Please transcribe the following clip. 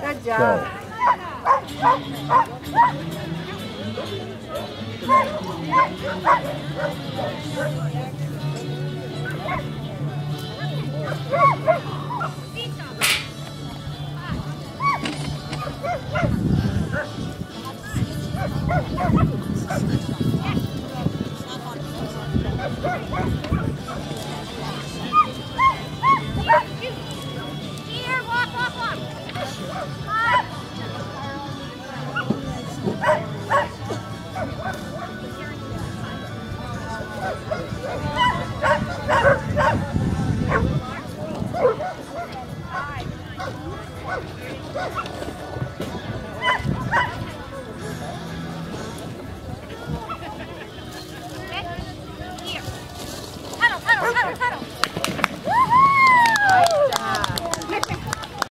Good job. Go. Here, walk, walk, walk. Bye. Thank you.